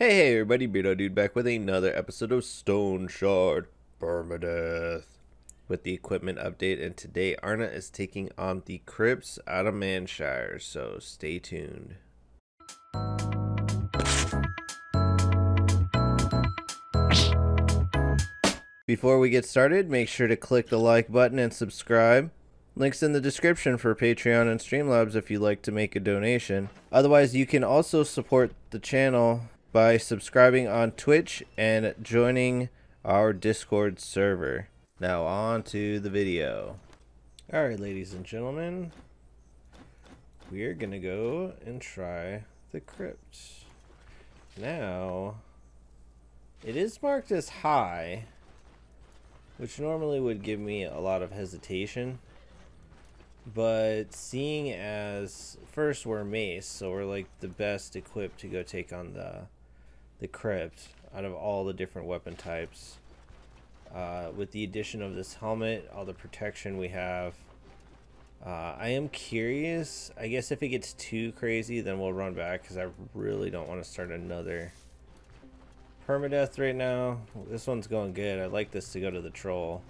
Hey, hey, everybody, Beardo Dood back with another episode of Stone Shard Permadeath with the equipment update. And today, Arna is taking on the Crypts out of Mannshire, so stay tuned. Before we get started, make sure to click the like button and subscribe. Links in the description for Patreon and Streamlabs if you'd like to make a donation. Otherwise, you can also support the channel by subscribing on Twitch and joining our Discord server. Now on to the video. Alright ladies and gentlemen, we are gonna go and try the crypt. Now, it is marked as high, which normally would give me a lot of hesitation. But seeing as first we're mace, so we're like the best equipped to go take on the the crypt out of all the different weapon types. Uh, with the addition of this helmet, all the protection we have. Uh, I am curious. I guess if it gets too crazy, then we'll run back because I really don't want to start another permadeath right now. This one's going good. I'd like this to go to the troll.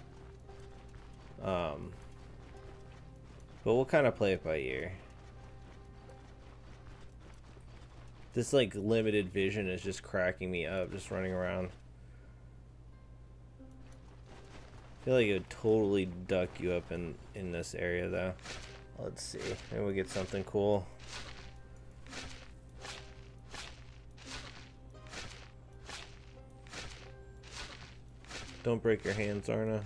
Um, but we'll kind of play it by ear. This like limited vision is just cracking me up just running around. I feel like it would totally duck you up in, in this area though. Let's see. Maybe we get something cool. Don't break your hands, Arna.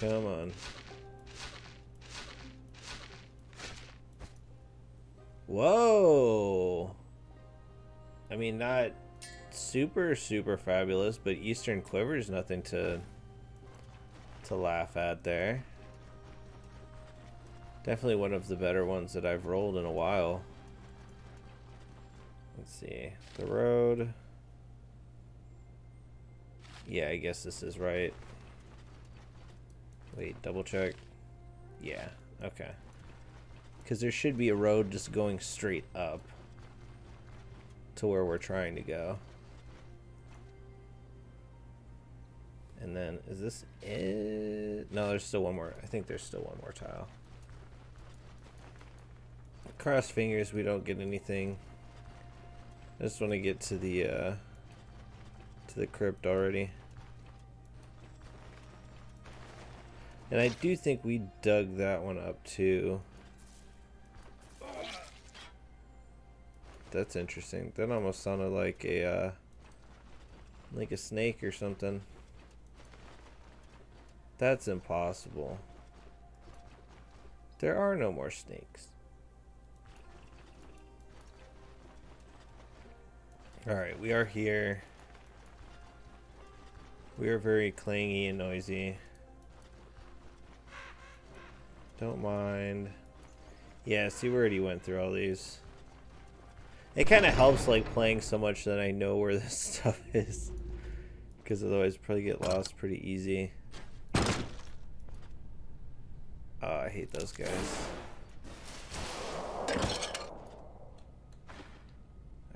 Come on. Whoa! I mean, not super, super fabulous, but Eastern Quiver is nothing to to laugh at there. Definitely one of the better ones that I've rolled in a while. Let's see. The road. Yeah, I guess this is right. Wait, double check. Yeah, okay. Because there should be a road just going straight up to where we're trying to go. And then, is this it? No, there's still one more. I think there's still one more tile. Cross fingers, we don't get anything. I just want to get to the, uh, to the crypt already. And I do think we dug that one up too. That's interesting. That almost sounded like a uh, like a snake or something. That's impossible. There are no more snakes. Alright, we are here. We are very clangy and noisy. Don't mind. Yeah, see, we already went through all these. It kind of helps, like, playing so much that I know where this stuff is. Because otherwise probably get lost pretty easy. Oh, I hate those guys.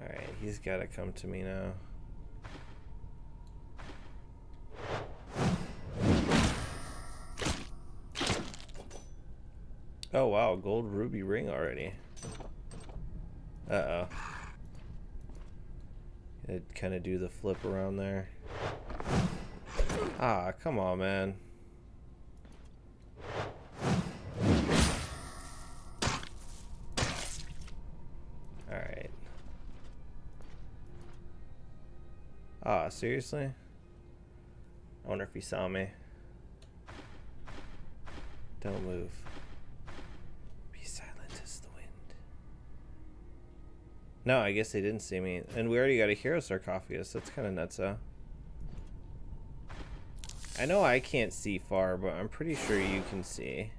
Alright, he's got to come to me now. Gold ruby ring already. Uh-oh. It kind of do the flip around there. Ah, come on, man. Alright. Ah, seriously? I wonder if he saw me. Don't move. No, I guess they didn't see me. And we already got a hero sarcophagus. That's kind of nuts, huh? I know I can't see far, but I'm pretty sure you can see.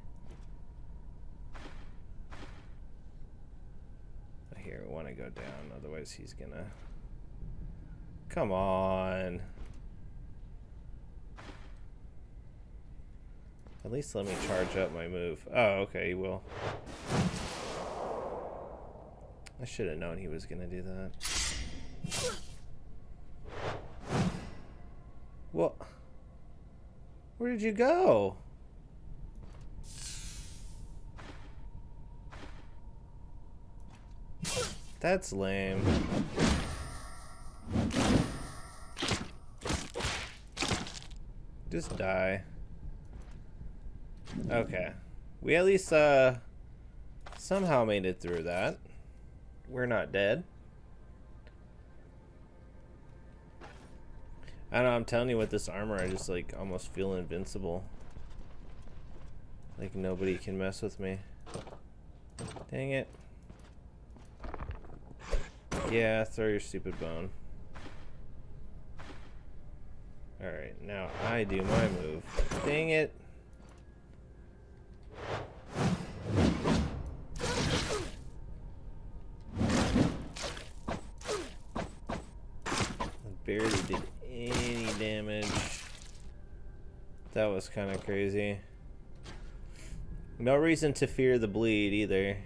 Here, want to go down. Otherwise, he's gonna... Come on. At least let me charge up my move. Oh, okay, he will. I should have known he was to do that. What? Where did you go? That's lame. Just die. Okay. We at least, uh, somehow made it through that. We're not dead. I don't know, I'm telling you with this armor, I just, like, almost feel invincible. Like, nobody can mess with me. Dang it. Yeah, throw your stupid bone. Alright, now I do my move. Dang it. Barely did any damage. That was kind of crazy. No reason to fear the bleed either.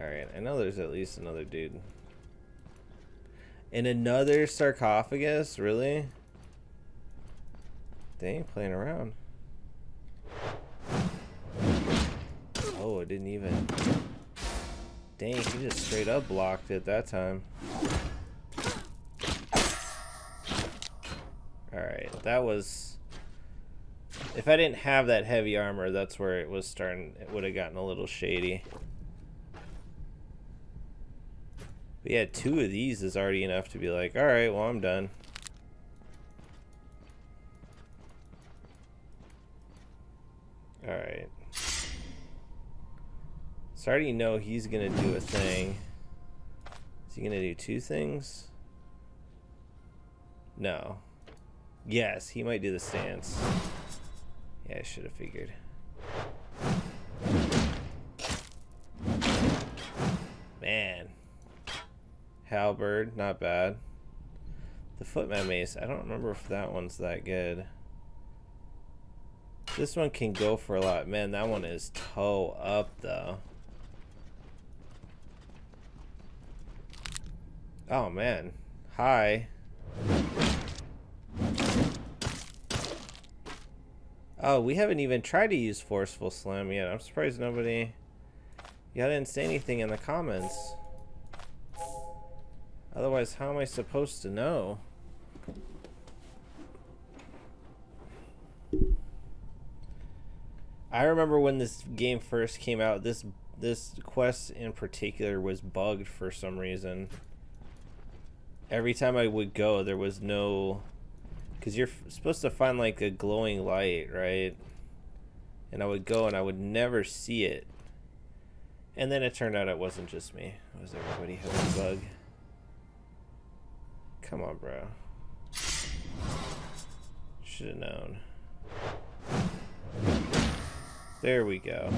Alright, I know there's at least another dude. In another sarcophagus? Really? They ain't playing around. Oh, it didn't even... Dang, he just straight up blocked it that time. Alright, that was... If I didn't have that heavy armor, that's where it was starting... It would have gotten a little shady. But yeah, two of these is already enough to be like, alright, well, I'm done. Alright. So I already know he's going to do a thing. Is he going to do two things? No. Yes, he might do the stance. Yeah, I should have figured. Man. Halberd, not bad. The Footman Mace, I don't remember if that one's that good. This one can go for a lot. Man, that one is toe up, though. Oh, man. Hi. Oh, we haven't even tried to use Forceful Slam yet. I'm surprised nobody... Y'all didn't say anything in the comments. Otherwise, how am I supposed to know? I remember when this game first came out, this this quest in particular was bugged for some reason. Every time I would go, there was no... Because you're supposed to find like a glowing light, right? And I would go and I would never see it. And then it turned out it wasn't just me. It was everybody having a bug. Come on, bro. Should have known. There we go.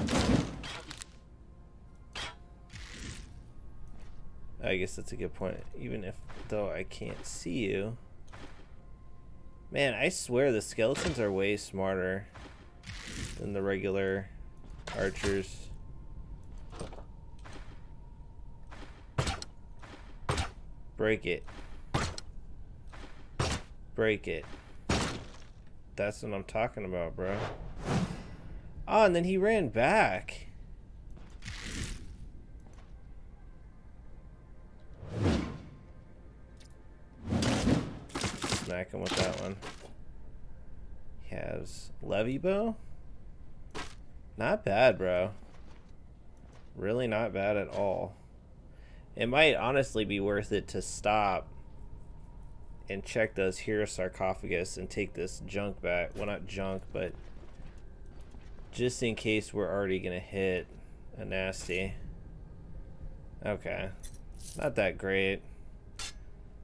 I guess that's a good point. Even if, though I can't see you. Man, I swear the skeletons are way smarter than the regular archers. Break it. Break it. That's what I'm talking about, bro. Oh, and then he ran back. Him with that one. He has levy bow. Not bad, bro. Really not bad at all. It might honestly be worth it to stop and check those hero sarcophagus and take this junk back. Well, not junk, but just in case we're already going to hit a nasty. Okay. Not that great.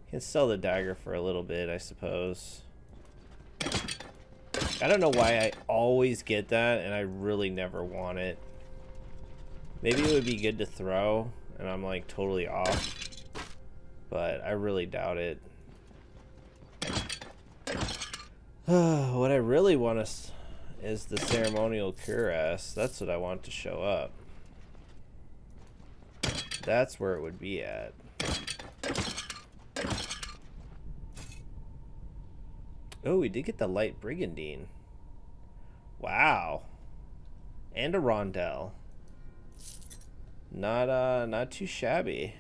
Can sell the dagger for a little bit, I suppose. I don't know why I always get that, and I really never want it. Maybe it would be good to throw, and I'm like totally off. But I really doubt it. what I really want is, is the ceremonial cuirass. That's what I want to show up. That's where it would be at. Oh, we did get the light brigandine. Wow. And a rondel. Not uh not too shabby.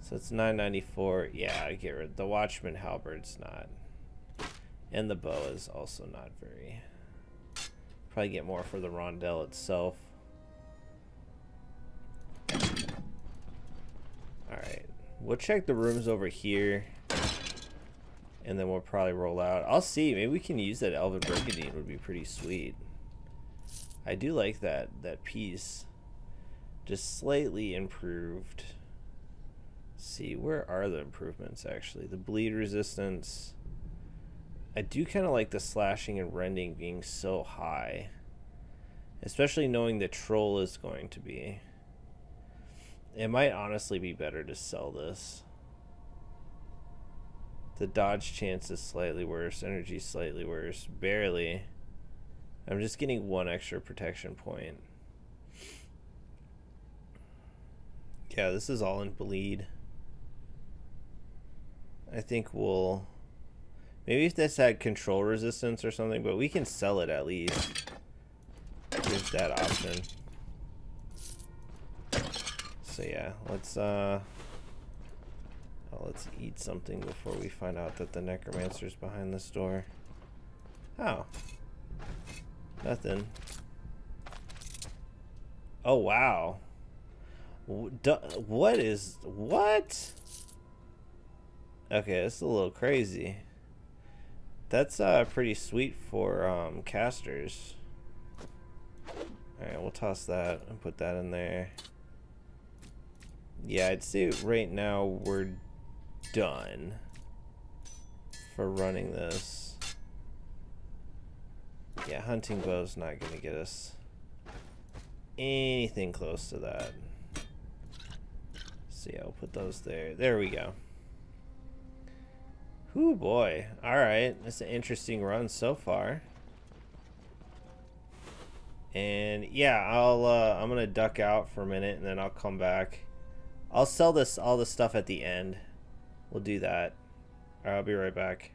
So it's 994. Yeah, I get rid the Watchman halberd's not. And the bow is also not very probably get more for the rondel itself. Alright. We'll check the rooms over here. And then we'll probably roll out. I'll see. Maybe we can use that Elven Brigandine. would be pretty sweet. I do like that that piece. Just slightly improved. Let's see, where are the improvements actually? The bleed resistance. I do kind of like the slashing and rending being so high. Especially knowing the troll is going to be. It might honestly be better to sell this. The dodge chance is slightly worse. Energy slightly worse. Barely. I'm just getting one extra protection point. Yeah, this is all in bleed. I think we'll... Maybe if this had control resistance or something, but we can sell it at least. There's that option. So yeah, let's uh Oh, let's eat something before we find out that the necromancer's behind this door. Oh. Nothing. Oh, wow. What is... What? Okay, that's a little crazy. That's uh, pretty sweet for um, casters. Alright, we'll toss that and put that in there. Yeah, I'd say right now we're done for running this. Yeah, hunting bow's not going to get us anything close to that. So yeah, we'll put those there. There we go. Whoo boy. Alright, that's an interesting run so far. And yeah, I'll uh, I'm gonna duck out for a minute and then I'll come back. I'll sell this all the stuff at the end. We'll do that. Right, I'll be right back.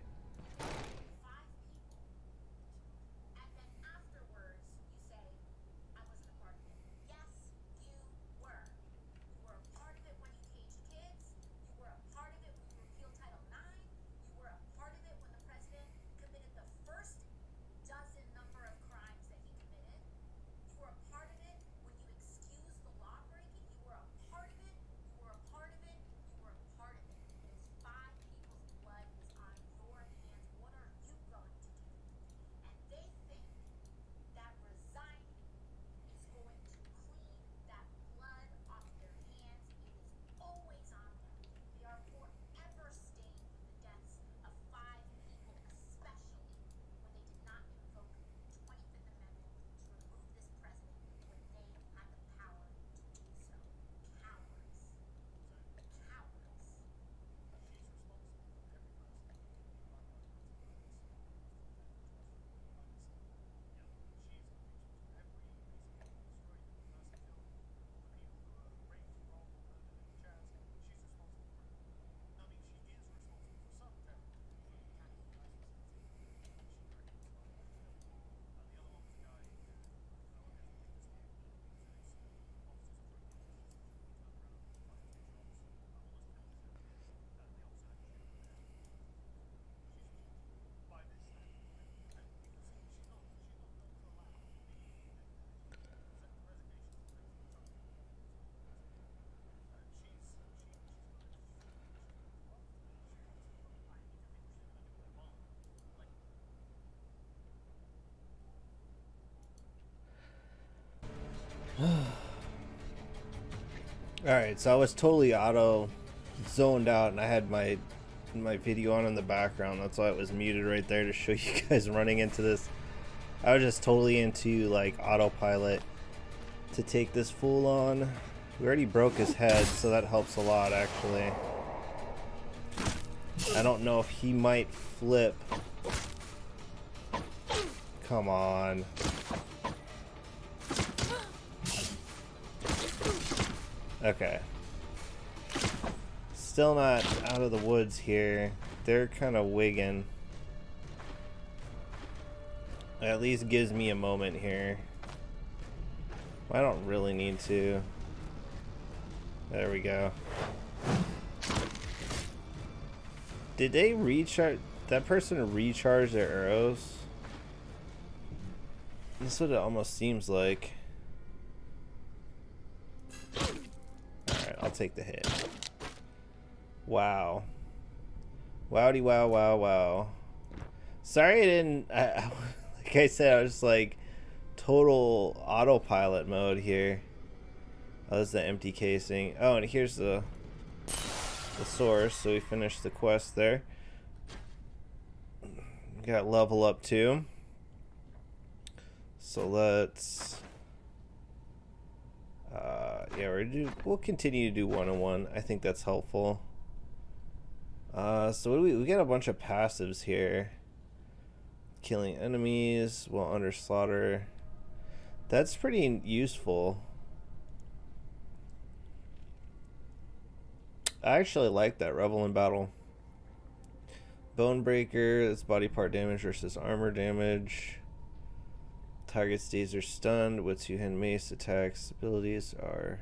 Alright, so I was totally auto zoned out and I had my my video on in the background. That's why it was muted right there to show you guys running into this. I was just totally into like autopilot to take this fool on. We already broke his head, so that helps a lot actually. I don't know if he might flip. Come on. Okay. Still not out of the woods here. They're kind of wigging. At least gives me a moment here. I don't really need to. There we go. Did they recharge? That person recharge their arrows? That's what it almost seems like. Take the hit. Wow. Wowdy wow wow wow. Sorry I didn't... I, like I said, I was like total autopilot mode here. Oh, this is the empty casing. Oh, and here's the the source. So we finished the quest there. got level up too. So let's. Uh, yeah, we're do. We'll continue to do one on one. I think that's helpful. Uh, so we? We got a bunch of passives here. Killing enemies while under slaughter. That's pretty useful. I actually like that Revel in Battle. Bone Breaker, that's body part damage versus armor damage. Target stays are stunned with two hand mace attacks. Abilities are.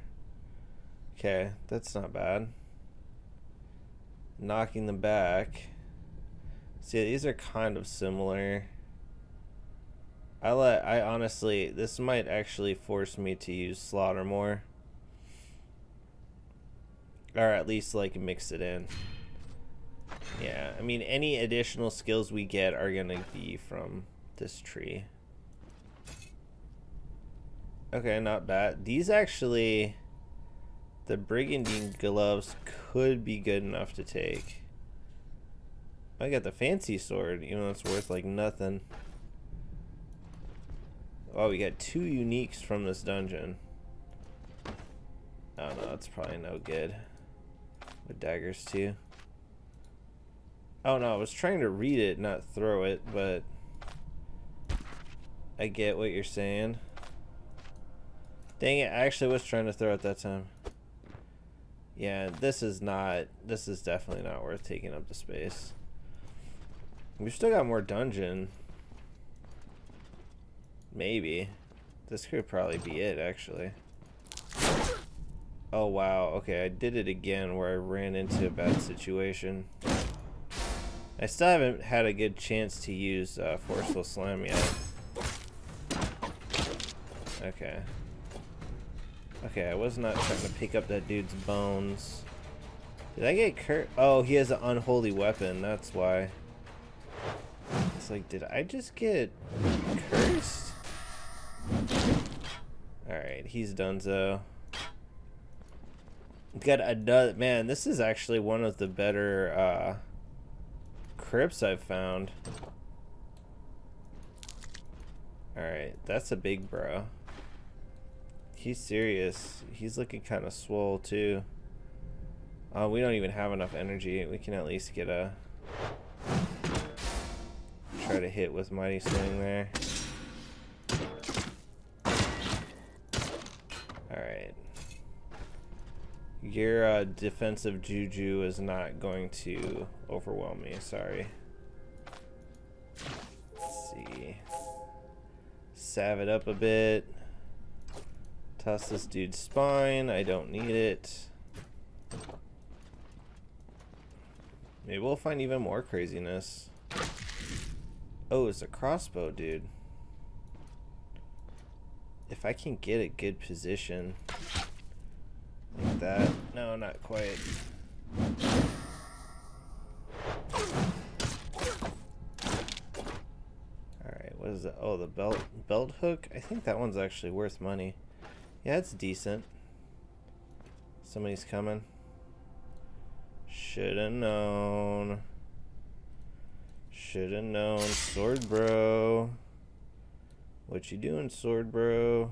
Okay, that's not bad. Knocking them back. See, these are kind of similar. I let I honestly this might actually force me to use slaughter more. Or at least like mix it in. Yeah, I mean any additional skills we get are gonna be from this tree. Okay, not bad. These actually the brigandine gloves could be good enough to take. I got the fancy sword, even though it's worth like nothing. Oh, we got two uniques from this dungeon. Oh no, that's probably no good. With daggers too. Oh no, I was trying to read it, not throw it, but I get what you're saying. Dang it, I actually was trying to throw it that time. Yeah, this is not, this is definitely not worth taking up the space. We've still got more dungeon. Maybe. This could probably be it, actually. Oh, wow. Okay, I did it again where I ran into a bad situation. I still haven't had a good chance to use uh, Forceful Slam yet. Okay. Okay, I was not trying to pick up that dude's bones. Did I get cur- Oh, he has an unholy weapon. That's why. It's like, did I just get cursed? Alright, he's done so. Got another man, this is actually one of the better uh crypts I've found. Alright, that's a big bro. He's serious. He's looking kind of swole too. Oh, we don't even have enough energy. We can at least get a try to hit with mighty swing there. Alright. Your uh, defensive juju is not going to overwhelm me, sorry. Let's see. Salve it up a bit. Toss this dude's spine. I don't need it. Maybe we'll find even more craziness. Oh, it's a crossbow, dude. If I can get a good position like that. No, not quite. Alright, what is it? Oh, the belt belt hook? I think that one's actually worth money. Yeah, it's decent. Somebody's coming. Shoulda known. Shoulda known. Sword bro. What you doing, sword bro?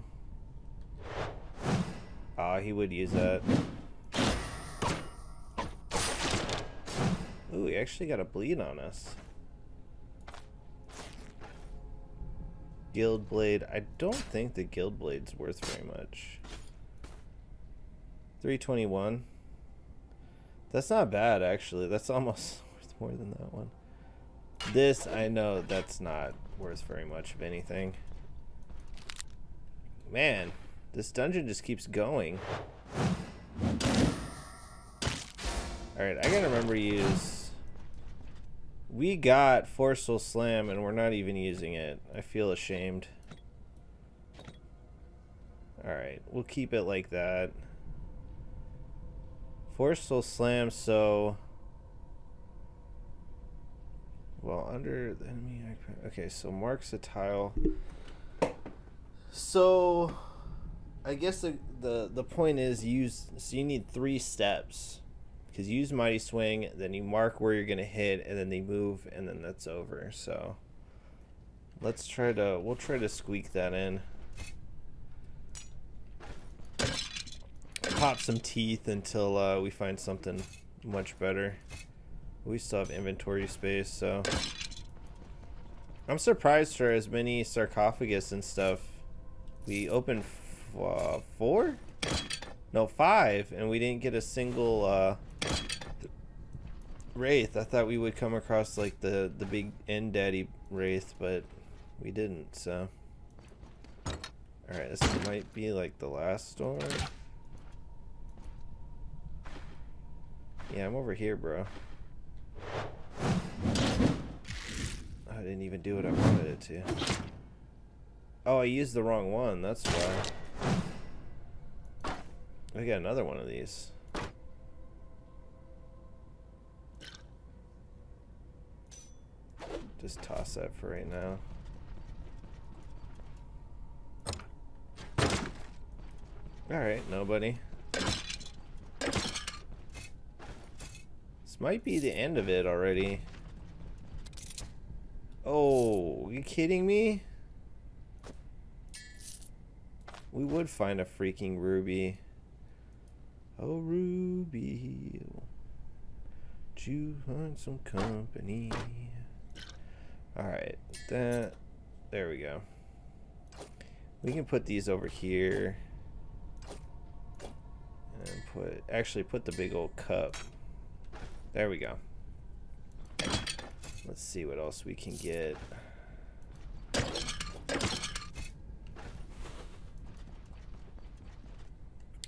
Ah, he would use that. Ooh, he actually got a bleed on us. Guild Blade. I don't think the Guild Blade's worth very much. 321. That's not bad, actually. That's almost worth more than that one. This, I know that's not worth very much of anything. Man, this dungeon just keeps going. Alright, I gotta remember to use... We got Forceful Slam and we're not even using it. I feel ashamed. Alright, we'll keep it like that. Forceful Slam, so... Well, under the enemy... Okay, so marks a tile. So... I guess the, the, the point is use... So you need three steps because you use mighty swing then you mark where you're gonna hit and then they move and then that's over so. Let's try to we'll try to squeak that in. Pop some teeth until uh, we find something much better. We still have inventory space so. I'm surprised for as many sarcophagus and stuff. We opened uh, four no five and we didn't get a single uh, wraith. I thought we would come across like the the big end daddy wraith, but we didn't. So, all right, this might be like the last storm. Yeah, I'm over here, bro. I didn't even do what I wanted it to. Oh, I used the wrong one. That's why. I got another one of these. Just toss that for right now. Alright, nobody. This might be the end of it already. Oh, you kidding me? We would find a freaking ruby. Oh, ruby. Would you find some company? Alright, that, there we go. We can put these over here. And put, actually put the big old cup. There we go. Let's see what else we can get.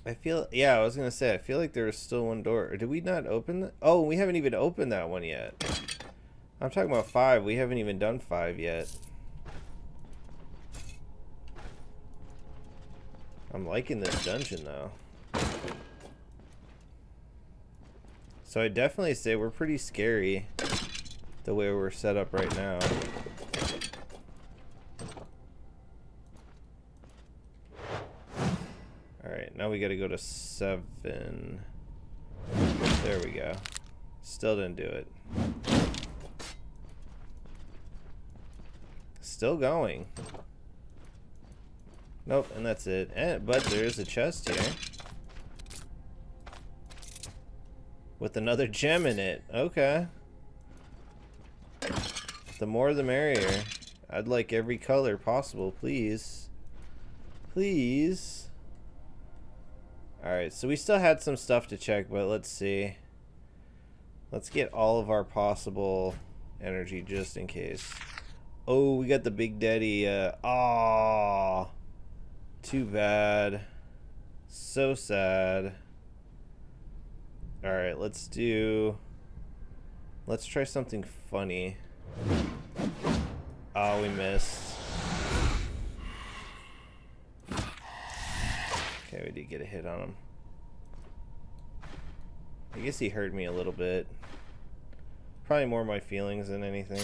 I feel, yeah, I was gonna say, I feel like there's still one door. Or did we not open that? Oh, we haven't even opened that one yet. I'm talking about five. We haven't even done five yet. I'm liking this dungeon, though. So I definitely say we're pretty scary the way we're set up right now. We gotta go to seven. There we go. Still didn't do it. Still going. Nope, and that's it. And, but there's a chest here. With another gem in it. Okay. The more the merrier. I'd like every color possible, please. Please. Alright, so we still had some stuff to check, but let's see. Let's get all of our possible energy just in case. Oh, we got the Big Daddy. Uh. Too bad. So sad. Alright, let's do... Let's try something funny. Oh, we missed. We did get a hit on him. I guess he hurt me a little bit. Probably more my feelings than anything.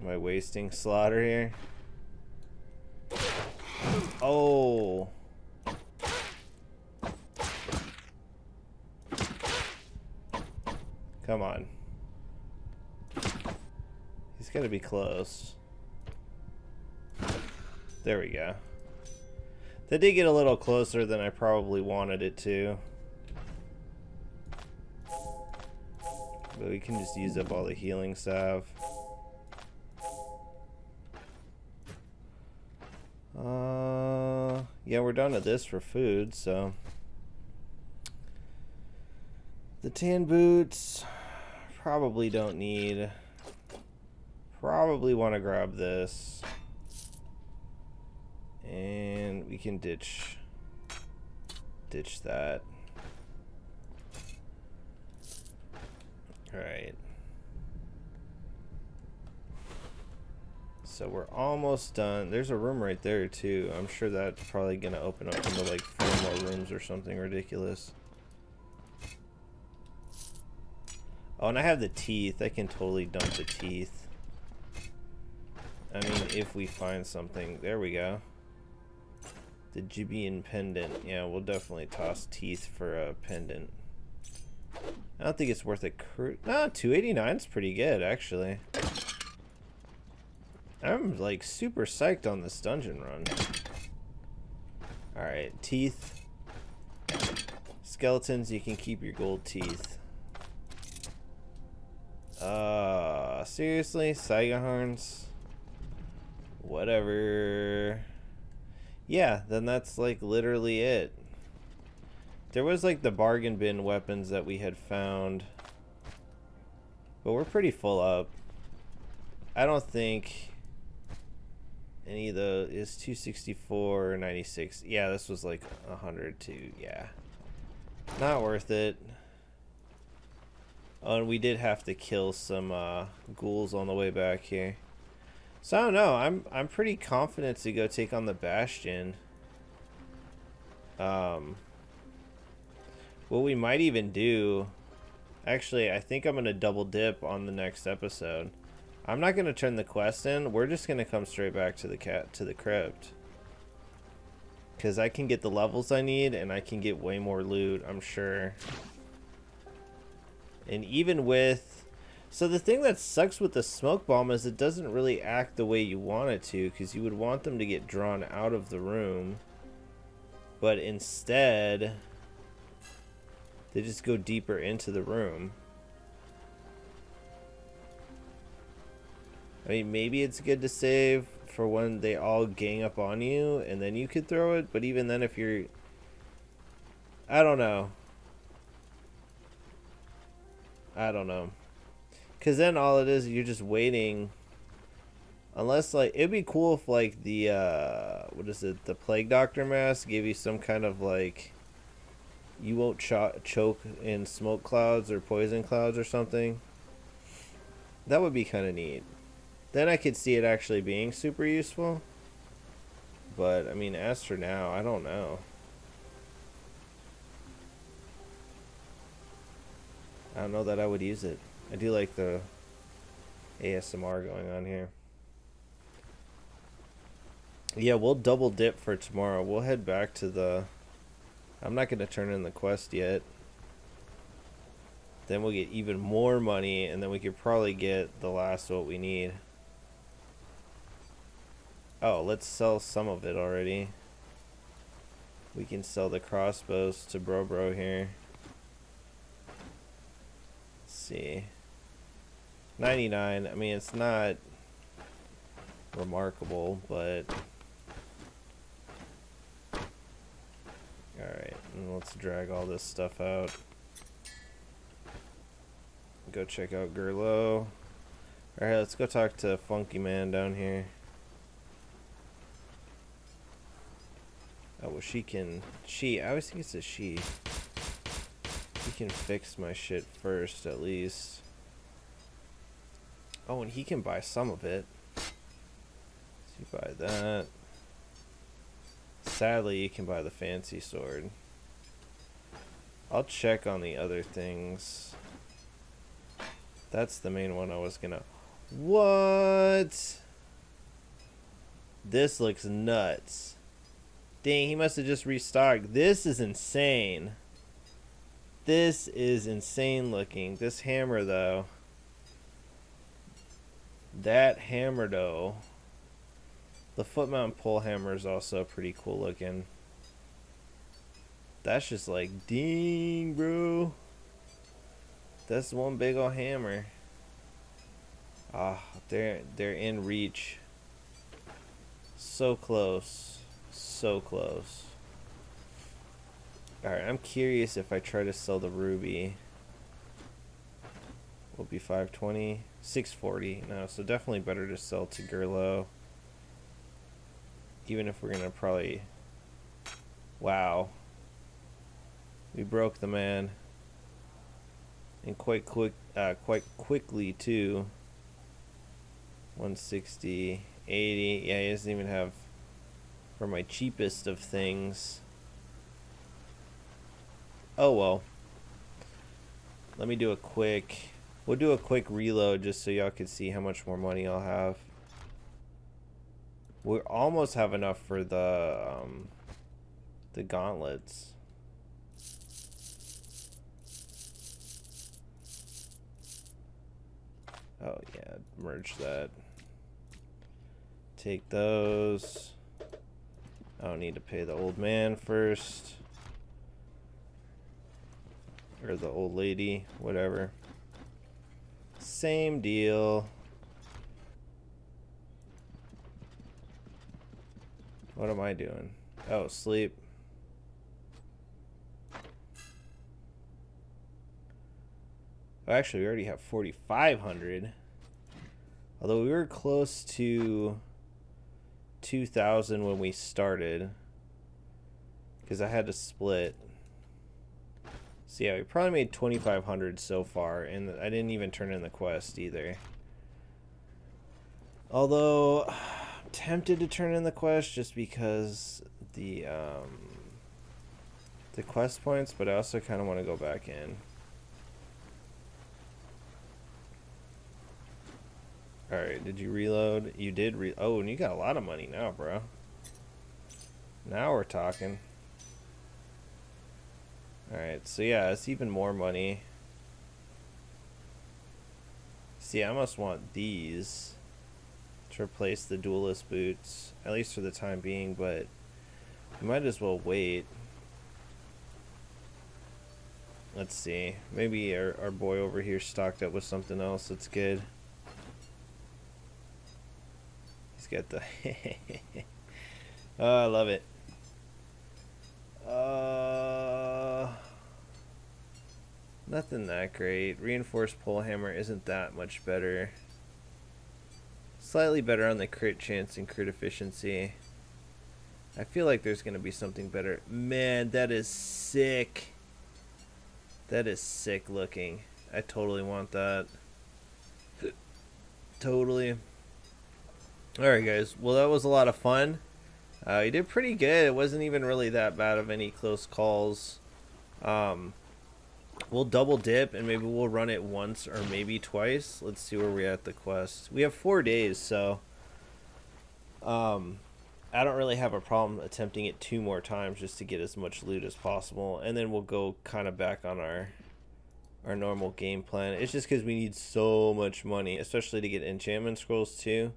Am I wasting slaughter here? Oh. Come on. He's got to be close. There we go. That did get a little closer than I probably wanted it to. But we can just use up all the healing salve. Uh, yeah, we're done with this for food, so. The tan boots, probably don't need. Probably want to grab this. And we can ditch ditch that. Alright. So we're almost done. There's a room right there too. I'm sure that's probably gonna open up into like four more rooms or something ridiculous. Oh, and I have the teeth. I can totally dump the teeth. I mean, if we find something. There we go. The Gibeon pendant. Yeah, we'll definitely toss teeth for a pendant. I don't think it's worth a crew. No, 289 is pretty good, actually. I'm, like, super psyched on this dungeon run. Alright, teeth. Skeletons, you can keep your gold teeth. Uh, seriously? Saigahorns? Whatever. Yeah, then that's like literally it. There was like the bargain bin weapons that we had found. But we're pretty full up. I don't think any of the is 264 or 96. Yeah, this was like 100 too. Yeah. Not worth it. Oh, and we did have to kill some uh, ghouls on the way back here. So I don't know. I'm I'm pretty confident to go take on the Bastion. Um, what we might even do, actually, I think I'm gonna double dip on the next episode. I'm not gonna turn the quest in. We're just gonna come straight back to the cat to the crypt. Cause I can get the levels I need, and I can get way more loot. I'm sure. And even with so the thing that sucks with the smoke bomb is it doesn't really act the way you want it to because you would want them to get drawn out of the room. But instead, they just go deeper into the room. I mean, maybe it's good to save for when they all gang up on you and then you could throw it. But even then, if you're... I don't know. I don't know. Because then all it is, you're just waiting. Unless, like, it'd be cool if, like, the, uh, what is it, the Plague Doctor mask gave you some kind of, like, you won't cho choke in smoke clouds or poison clouds or something. That would be kind of neat. Then I could see it actually being super useful. But, I mean, as for now, I don't know. I don't know that I would use it. I do like the ASMR going on here. Yeah, we'll double dip for tomorrow. We'll head back to the... I'm not going to turn in the quest yet. Then we'll get even more money, and then we could probably get the last what we need. Oh, let's sell some of it already. We can sell the crossbows to Bro Bro here. Let's see. 99, I mean, it's not remarkable, but... Alright, let's drag all this stuff out. Go check out Gerlo. Alright, let's go talk to Funky Man down here. Oh, well, she can... She, I always think it's a she. She can fix my shit first, at least. Oh, and he can buy some of it. You buy that. Sadly, you can buy the fancy sword. I'll check on the other things. That's the main one I was gonna... What? This looks nuts. Dang, he must have just restocked. This is insane. This is insane looking. This hammer, though. That hammer though, the foot mount pull hammer is also pretty cool looking. That's just like, ding, bro. That's one big old hammer. Ah, they're they're in reach. So close. So close. Alright, I'm curious if I try to sell the ruby. Will be 520. 640. No, so definitely better to sell to Gerlo. Even if we're gonna probably Wow. We broke the man. And quite quick uh, quite quickly too. 160, 80. Yeah, he doesn't even have for my cheapest of things. Oh well. Let me do a quick we'll do a quick reload just so y'all can see how much more money I'll have. We almost have enough for the um, the gauntlets. Oh yeah, merge that. Take those. I don't need to pay the old man first. Or the old lady, whatever. Same deal. What am I doing? Oh, sleep. Oh, actually, we already have 4,500. Although we were close to 2,000 when we started. Because I had to split. So yeah, we probably made 2,500 so far. And I didn't even turn in the quest either. Although, I'm tempted to turn in the quest just because the, um, the quest points. But I also kind of want to go back in. Alright, did you reload? You did re- Oh, and you got a lot of money now, bro. Now we're talking. Alright, so yeah, it's even more money. See, I must want these to replace the duelist boots, at least for the time being, but we might as well wait. Let's see. Maybe our, our boy over here stocked up with something else that's good. He's got the. oh, I love it. Uh, nothing that great. Reinforced pole hammer isn't that much better. Slightly better on the crit chance and crit efficiency. I feel like there's going to be something better. Man, that is sick. That is sick looking. I totally want that. totally. Alright guys, well that was a lot of fun. Uh, you did pretty good. It wasn't even really that bad of any close calls. Um, we'll double dip and maybe we'll run it once or maybe twice. Let's see where we're at the quest. We have four days, so um, I don't really have a problem attempting it two more times just to get as much loot as possible. And then we'll go kind of back on our our normal game plan. It's just because we need so much money, especially to get enchantment scrolls too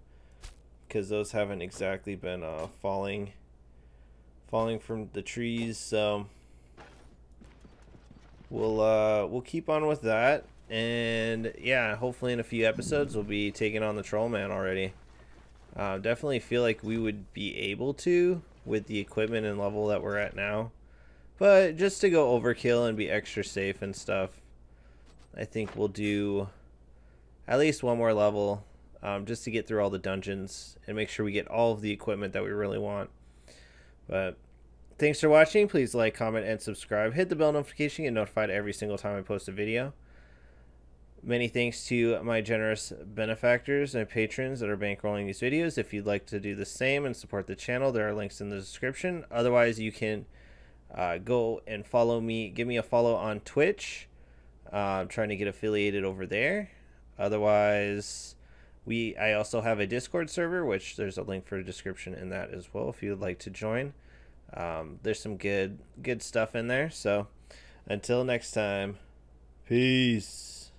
because those haven't exactly been uh, falling falling from the trees so we'll uh, we'll keep on with that. And yeah hopefully in a few episodes we'll be taking on the troll man already. Uh, definitely feel like we would be able to with the equipment and level that we're at now. But just to go overkill and be extra safe and stuff I think we'll do at least one more level um, just to get through all the dungeons and make sure we get all of the equipment that we really want. But thanks for watching. Please like, comment, and subscribe. Hit the bell notification, get notified every single time I post a video. Many thanks to my generous benefactors and patrons that are bankrolling these videos. If you'd like to do the same and support the channel, there are links in the description. Otherwise, you can uh, go and follow me. Give me a follow on Twitch. Uh, I'm trying to get affiliated over there. Otherwise, we I also have a Discord server, which there's a link for a description in that as well if you would like to join. Um, there's some good good stuff in there. So until next time, peace.